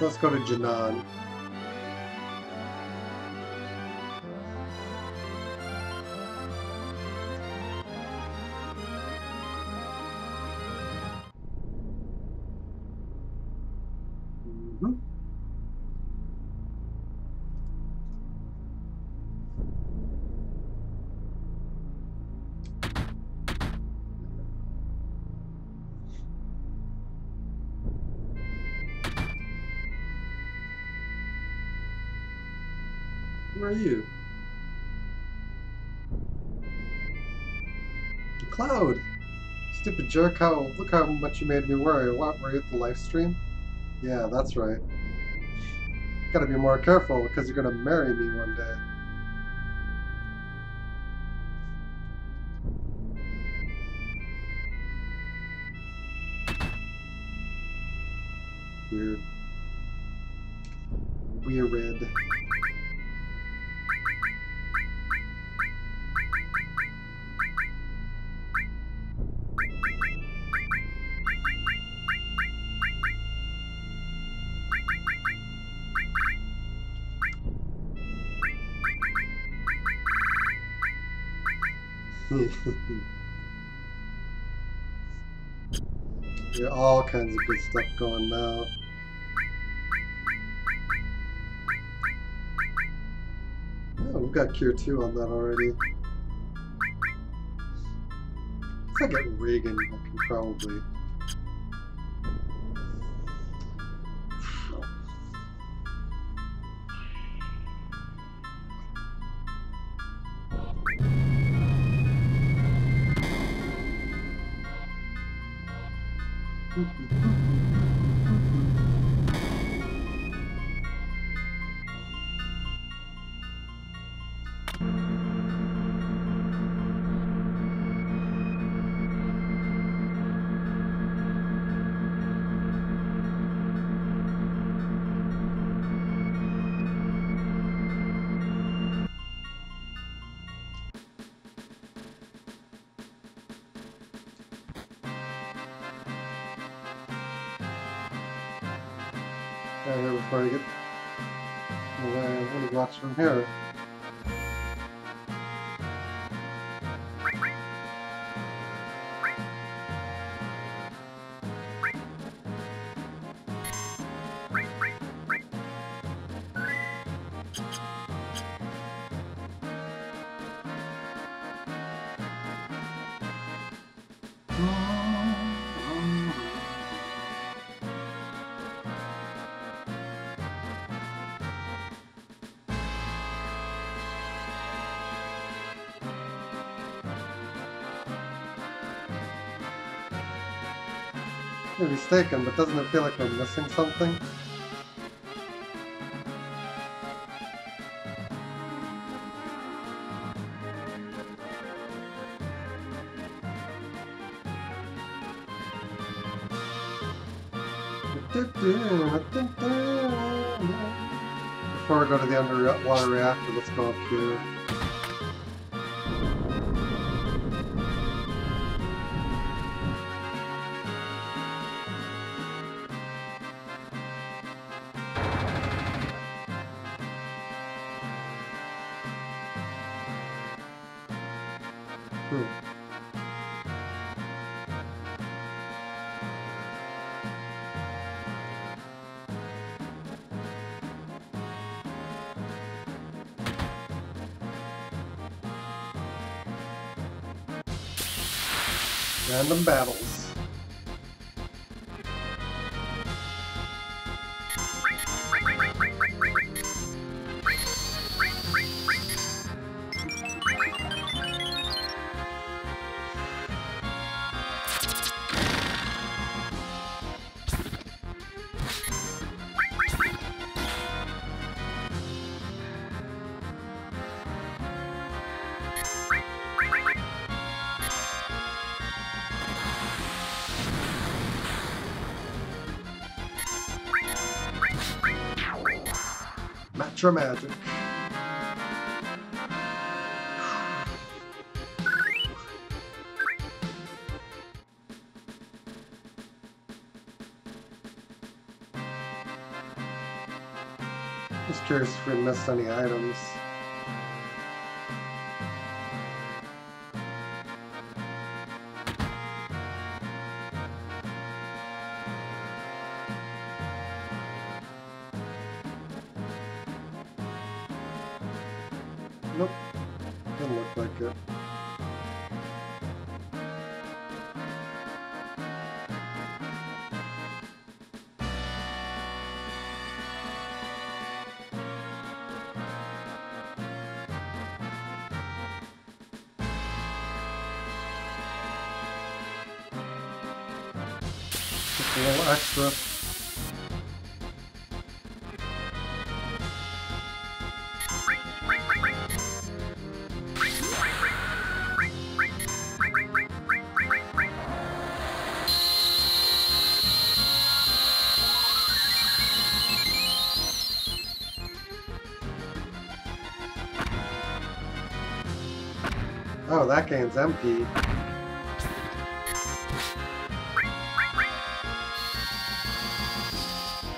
Let's go to Junon. Are you? Cloud! Stupid jerk, how look how much you made me worry. What, were you at the live stream? Yeah, that's right. Gotta be more careful because you're gonna marry me one day. yeah, all kinds of good stuff going now. Oh, we've got Cure 2 on that already. If get Regen, I can probably... What do we watch from here? Mistaken, but doesn't it feel like we're missing something? Before we go to the underwater reactor, let's go up here. Random battles. Just curious if we missed any items. Like. Just a little extra. That game's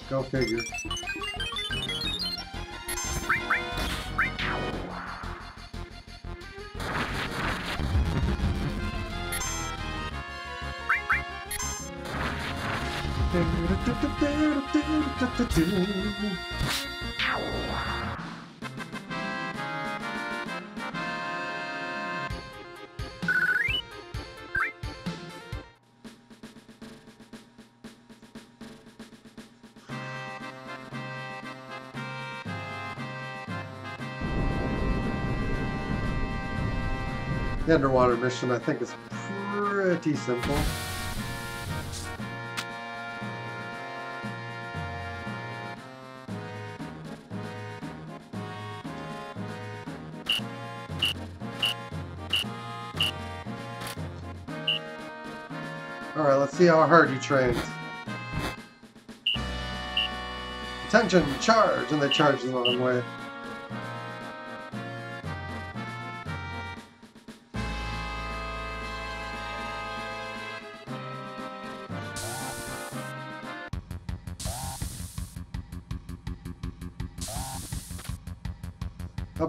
Go figure. underwater mission, I think, is pretty simple. Alright, let's see how hard he trains. Attention, charge! And they charge the wrong way.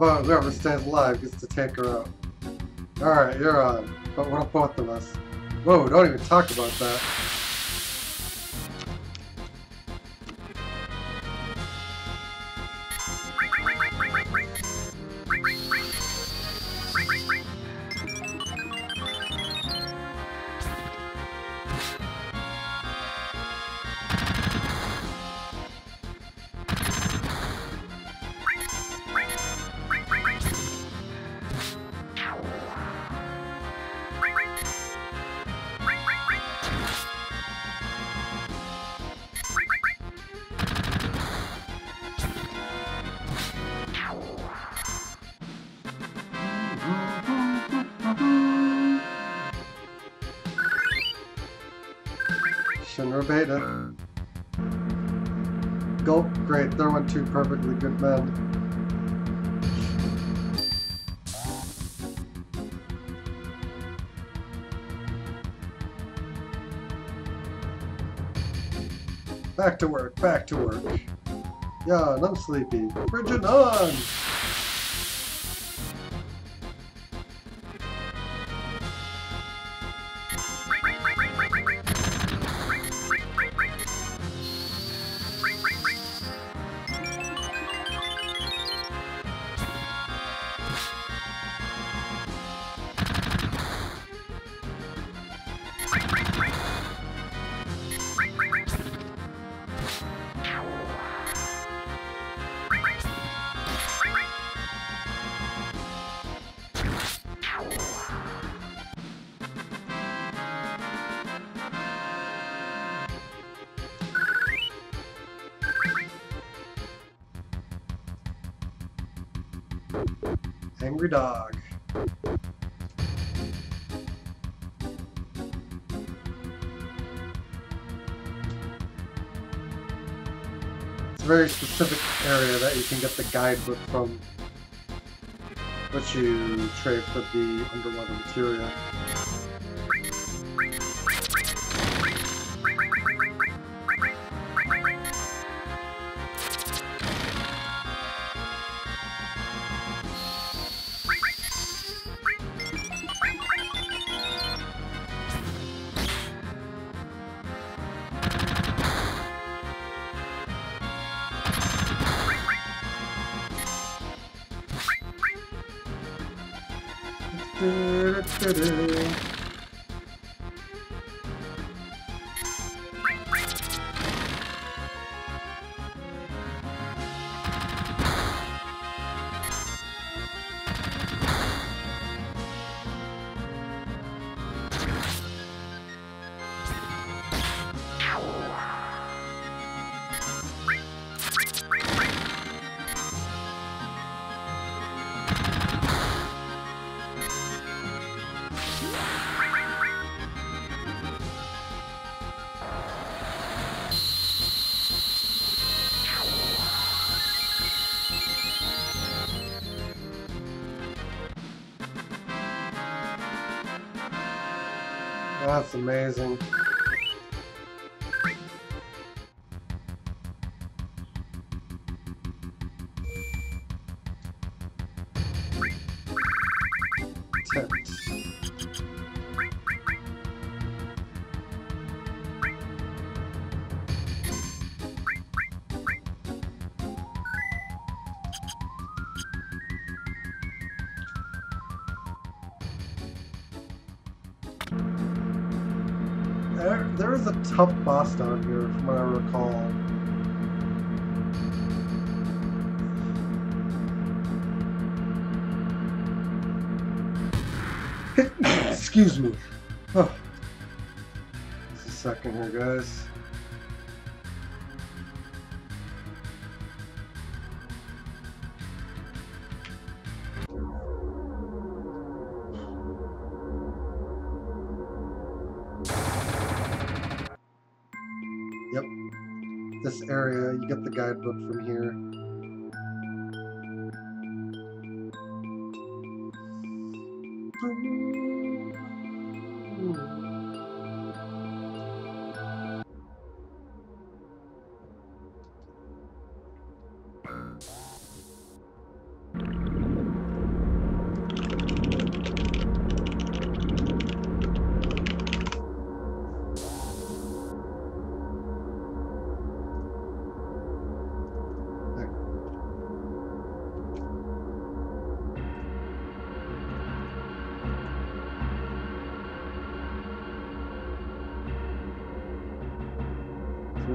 Whoever stays alive gets to take her out? Alright, you're on. But what about the rest? Whoa, don't even talk about that. Shinra Beta. Gulp, great, there went two perfectly good men. Back to work, back to work. Yeah, and I'm sleepy. Bridget on! Angry dog. It's a very specific area that you can get the guidebook from, which you trade for the underwater materia. Du-du-du-du. That's amazing. There, there is a tough boss down here, from what I recall. Excuse me. Oh. Just a second here, guys.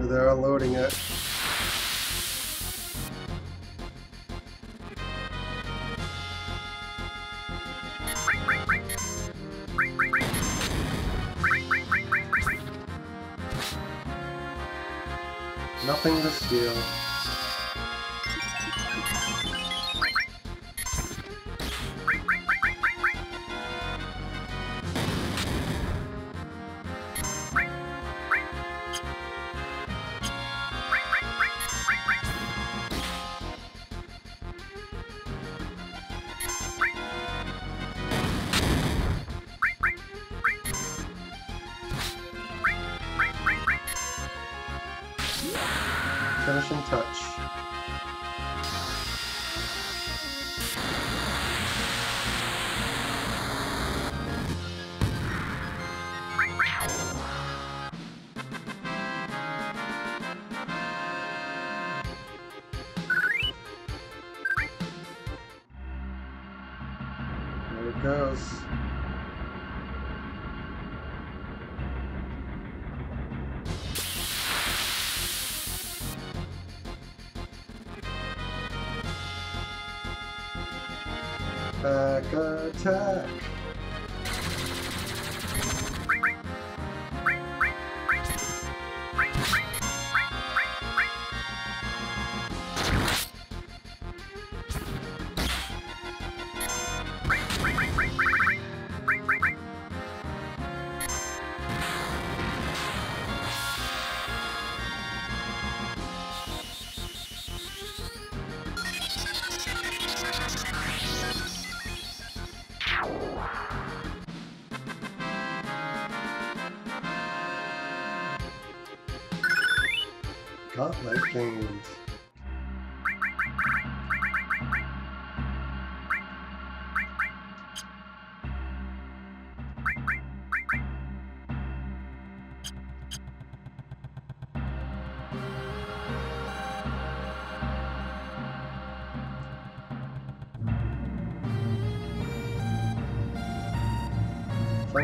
There, loading it. Nothing to steal. Back attack.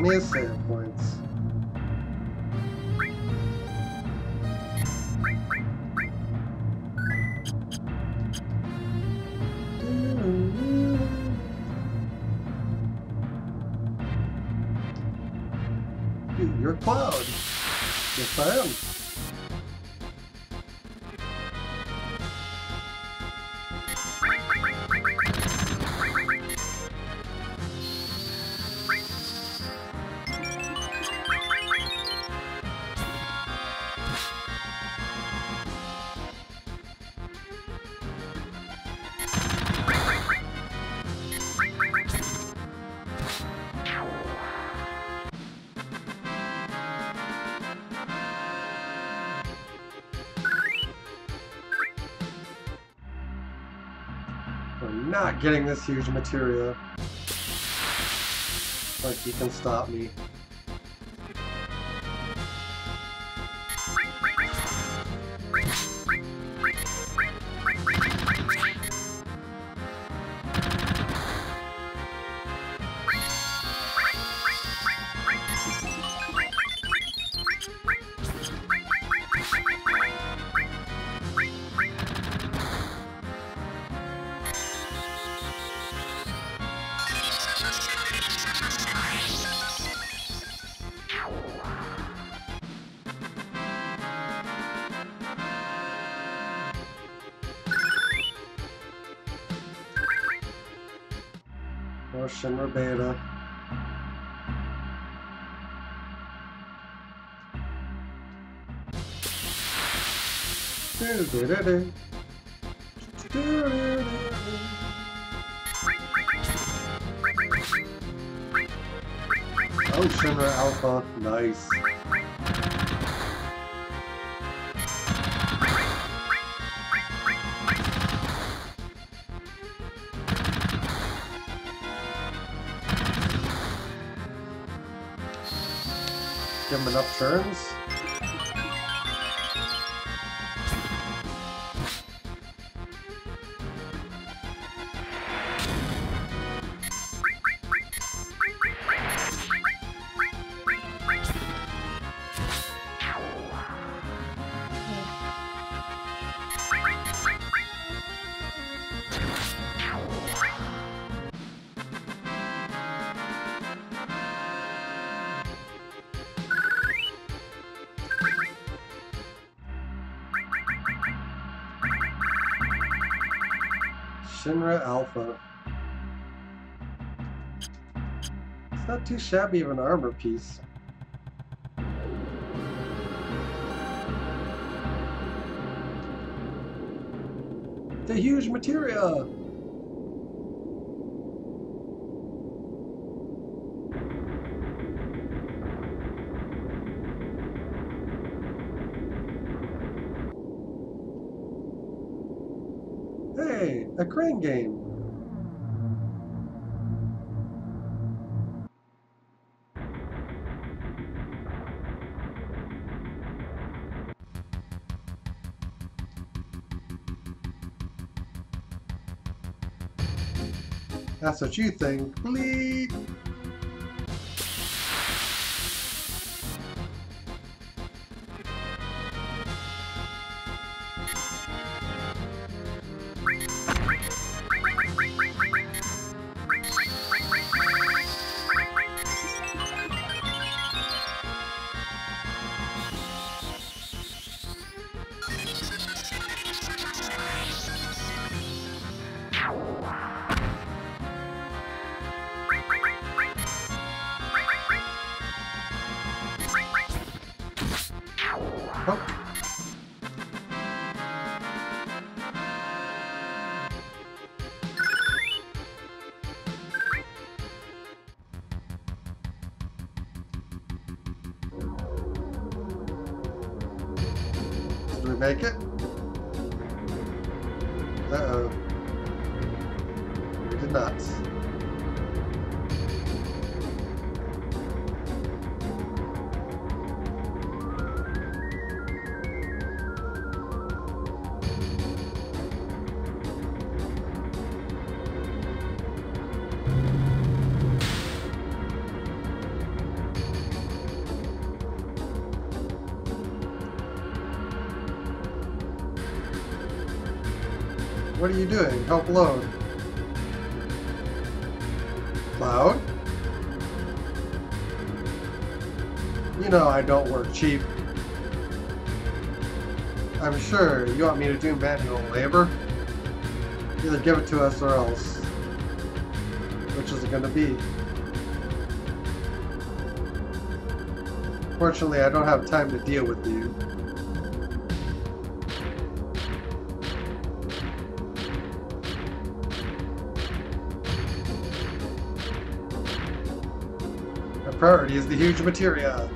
Plenty of save points. You're Cloud. Yes, I am. Getting this huge materia. Like you can stop me. Do-do-do-do. Do-do-do-do. Oh, Alpha. Nice. Enough turns. Shinra Alpha. It's not too shabby of an armor piece. The huge materia! Crane game. That's what you think. Bleep. Make it? Are you doing? Help load. Cloud? You know I don't work cheap. I'm sure you want me to do manual labor? Either give it to us or else. Which is it gonna be? Fortunately, I don't have time to deal with you. Priority is the huge materia.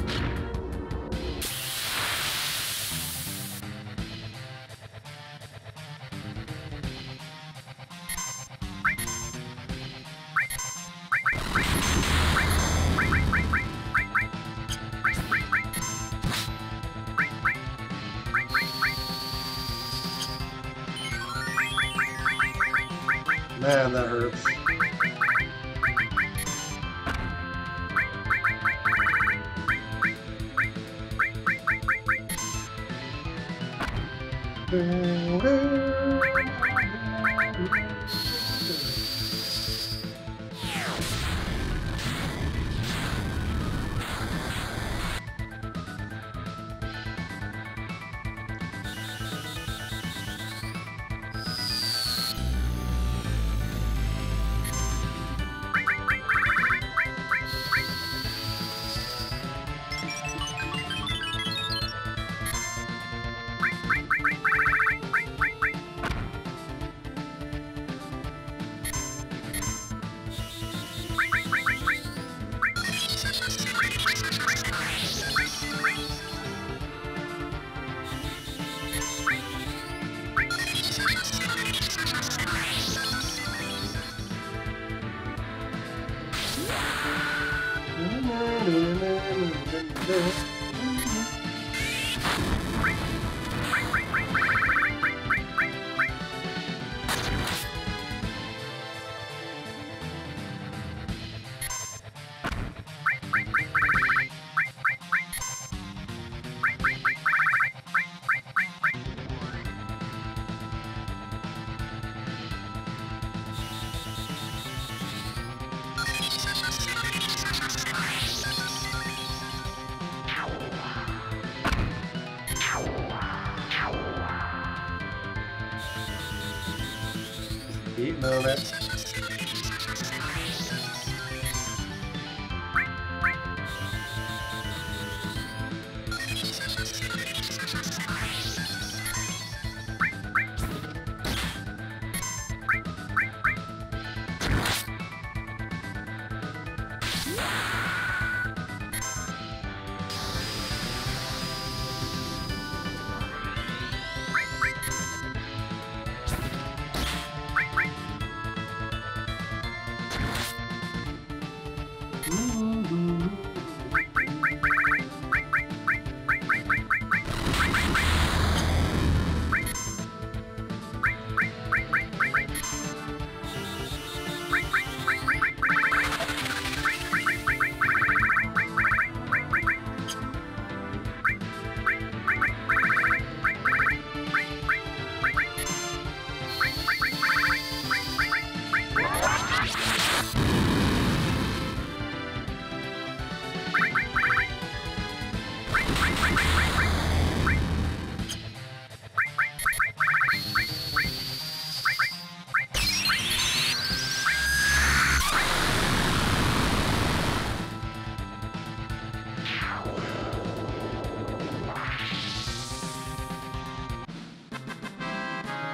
Eating on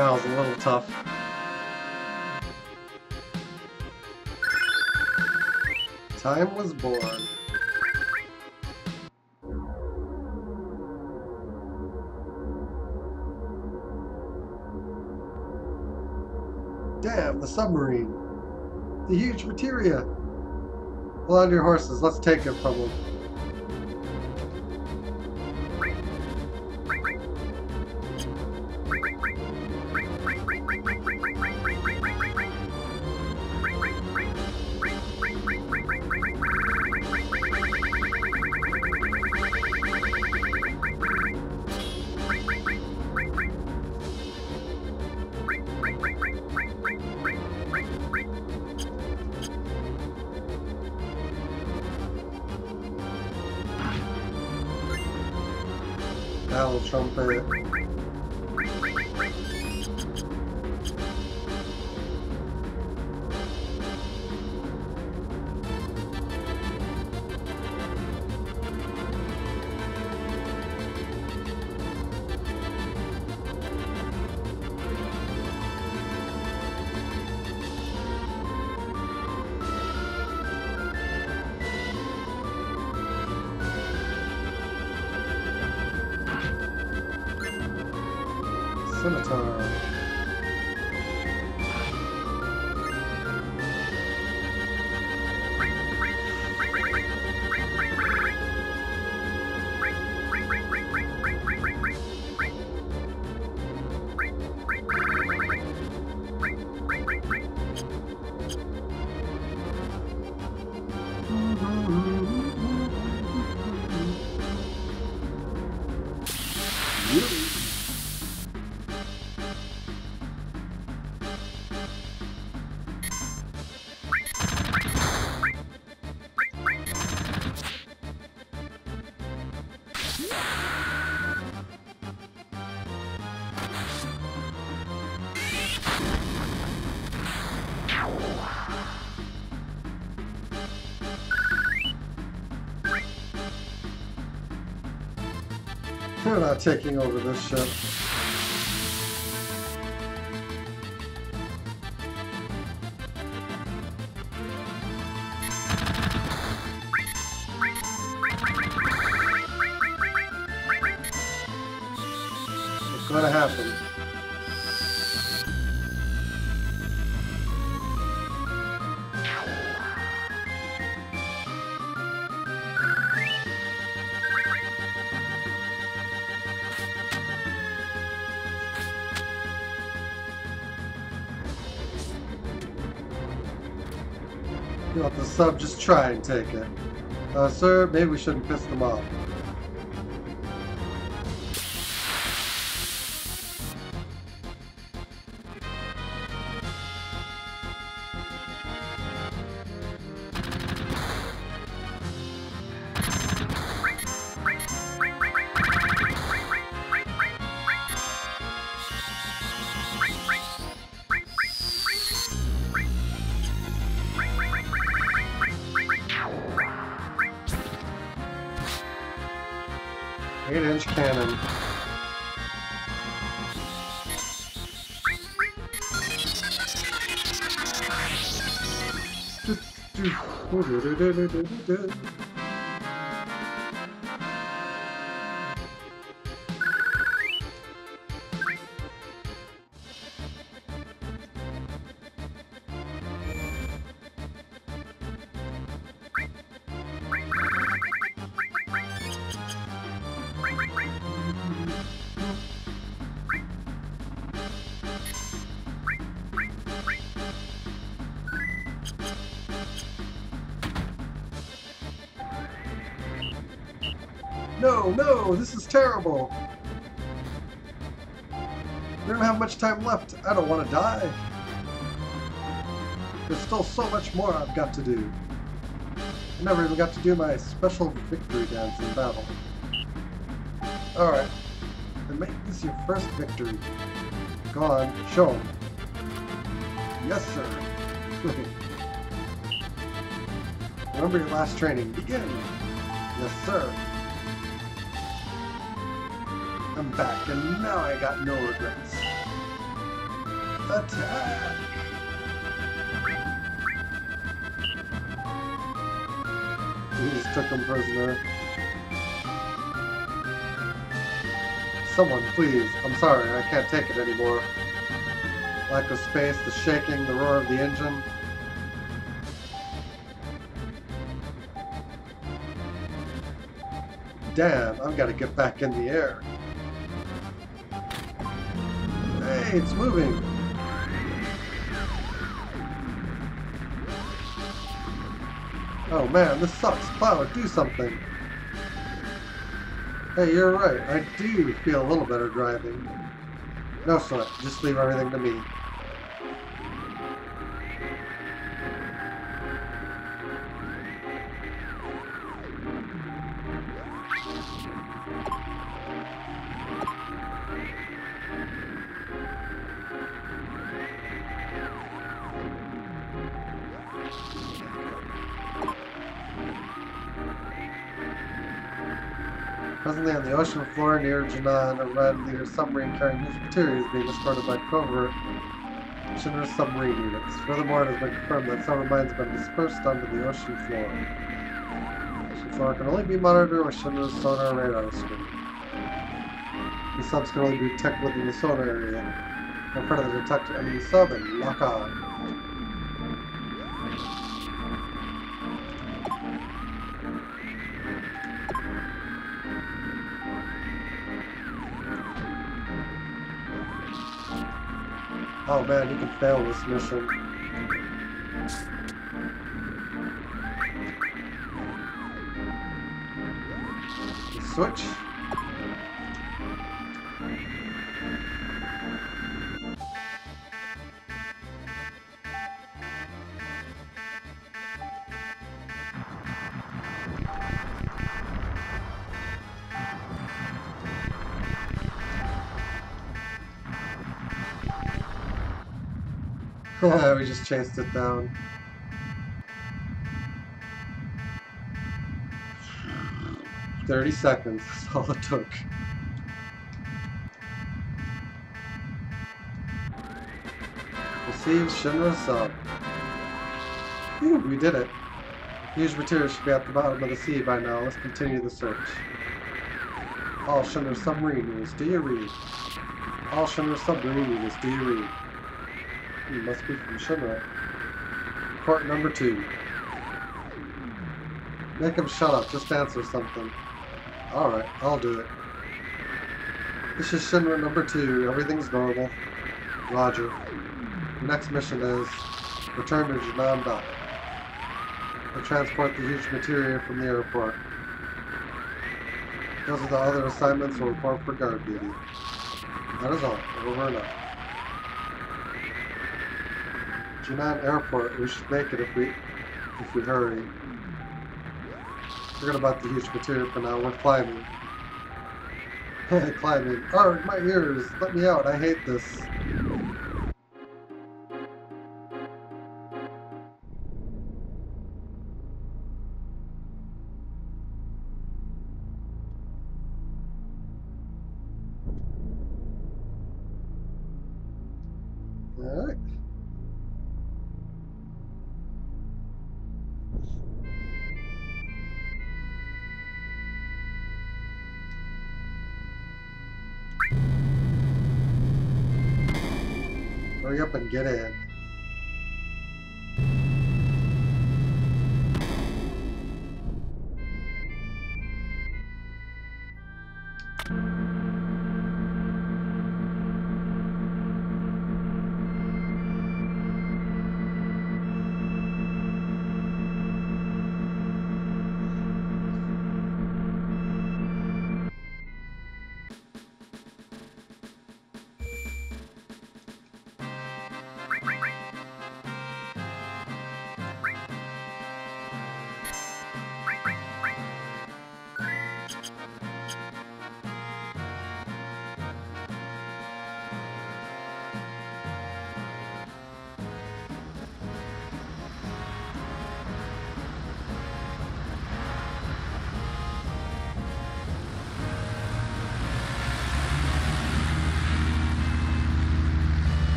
That was a little tough. Time was born. Damn, the submarine. The huge materia. Hold on your horses. Let's take it from them. We're not taking over this ship. Sub, just try and take it. Uh, sir, maybe we shouldn't piss them off. No, this is terrible. We don't have much time left. I don't want to die. There's still so much more I've got to do. I never even got to do my special victory dance in battle. Alright. Then make this your first victory. Go on, show 'em. Yes, sir. Remember your last training. Begin. Yes, sir. Back, and now I got no regrets. Attack! We just took him prisoner. Someone, please. I'm sorry, I can't take it anymore. Lack of space, the shaking, the roar of the engine. Damn, I've got to get back in the air. Hey, it's moving. Oh man, this sucks. Cloud, do something. Hey, you're right. I do feel a little better driving. No sweat. Just leave everything to me. Ocean floor near Junon, a red leader submarine carrying huge materia is being escorted by covert Shinra submarine units. Furthermore, it has been confirmed that several mines have been dispersed onto the ocean floor. The ocean floor can only be monitored with Shinra's sonar radar screen. The subs can only be detected within the sonar area. In front of the detected enemy sub and lock on. Oh man, he can fail this mission. Switch. Chased it down. Thirty seconds, that's all it took. Receive Shinra sub. Phew, we did it. Huge materia should be at the bottom of the sea by now. Let's continue the search. All Shinra submarine units, do you read? All Shinra submarine units, do you read? Must be from Shinra. Court number two. Make him shut up, just answer something. Alright, I'll do it. This is Shinra number two, everything's normal. Roger. Next mission is return to Junon Dock. And transport the huge materia from the airport. Those are the other assignments we'll report for guard duty. That is all. Over and out. Junon Airport, we should make it if we if we hurry. Forget about the huge materia for now, we're climbing. climbing. Arg, my ears! Let me out, I hate this. Hurry up and get in.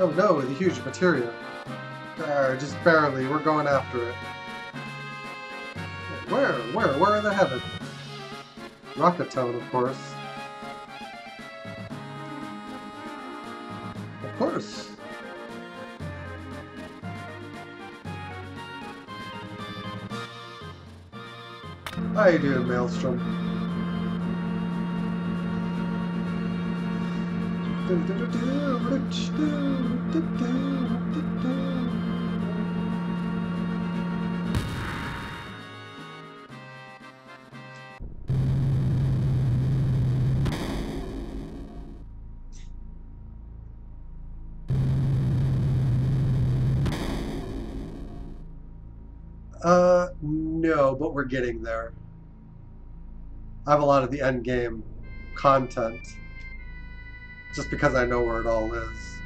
Oh no, the huge materia. Uh, just barely, we're going after it. Where? Where? Where are the heavens? Rocket Town, of course. Of course. How you doing, Maelstrom? Uh, no, but we're getting there. I have a lot of the end game content. Just because I know where it all is.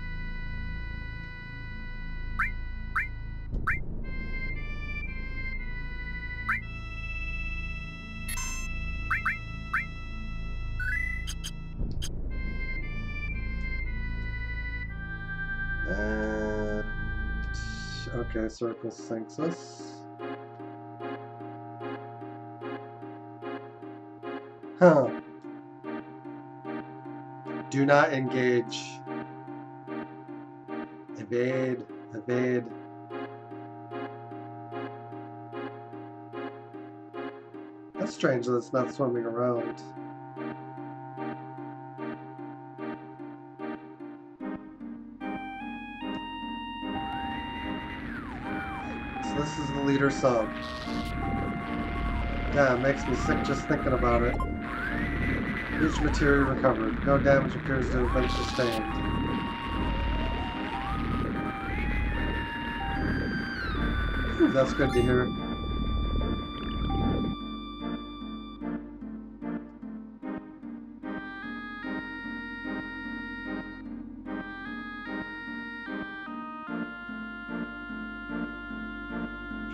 And okay, circle sinks us. Huh. Do not engage. Evade, evade. That's strange that it's not swimming around. So this is the leader sub. Yeah, it makes me sick just thinking about it. Each material recovered. No damage appears to have been sustained. Hmm, that's good to hear.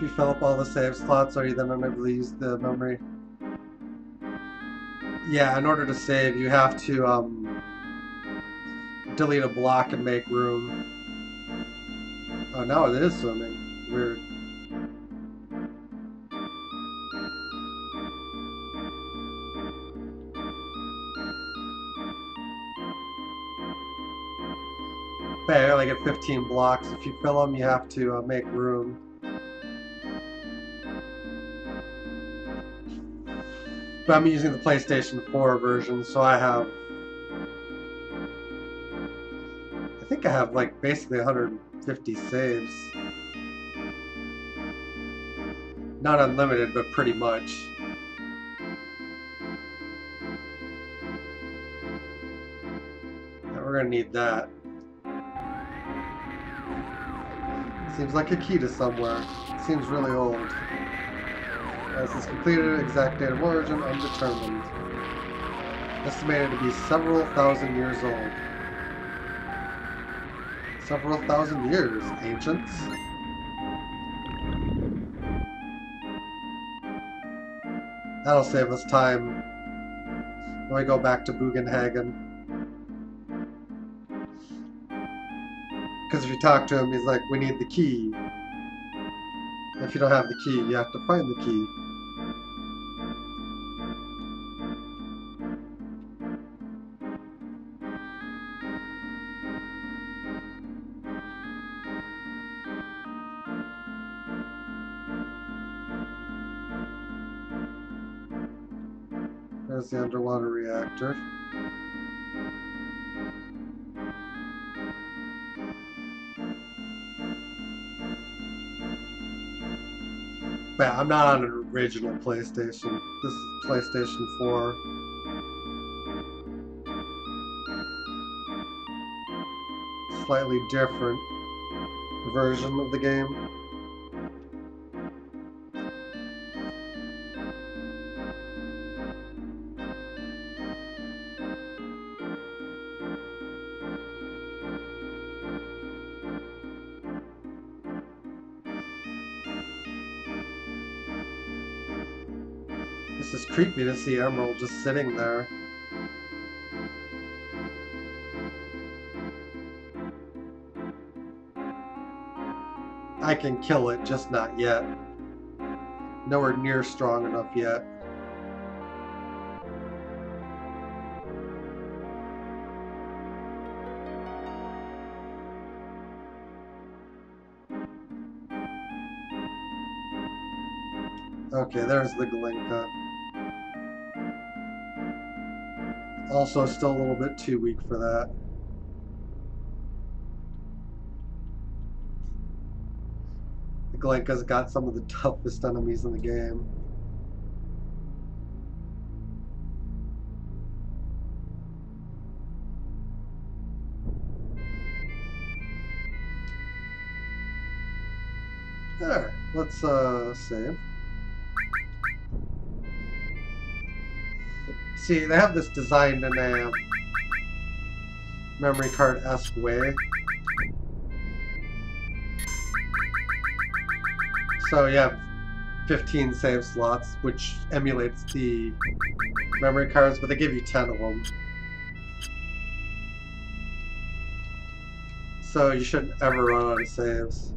You fill up all the save slots, are you then unable to use the memory? Yeah, in order to save, you have to um, delete a block and make room. Oh, now it is swimming. Weird. Only get 15 blocks. If you fill them, you have to uh, make room. But I'm using the PlayStation 4 version, so I have... I think I have, like, basically 150 saves. Not unlimited, but pretty much. We're gonna need that. Seems like a key to somewhere. Seems really old. As is completed, exact date of origin undetermined. Estimated to be several thousand years old. Several thousand years, ancients. That'll save us time when we go back to Bugenhagen. Because if you talk to him, he's like, we need the key. If you don't have the key, you have to find the key. There's the underwater reactor. But I'm not on an original PlayStation. This is PlayStation 4. Slightly different version of the game. Creepy to see Emerald just sitting there. I can kill it, just not yet. Nowhere near strong enough yet. Okay, there's the Gelnika. Also, still a little bit too weak for that. The Gelnika's got some of the toughest enemies in the game. There, let's uh, save. See, they have this designed in a memory card-esque way. So you have 15 save slots, which emulates the memory cards, but they give you 10 of them. So you shouldn't ever run out of saves.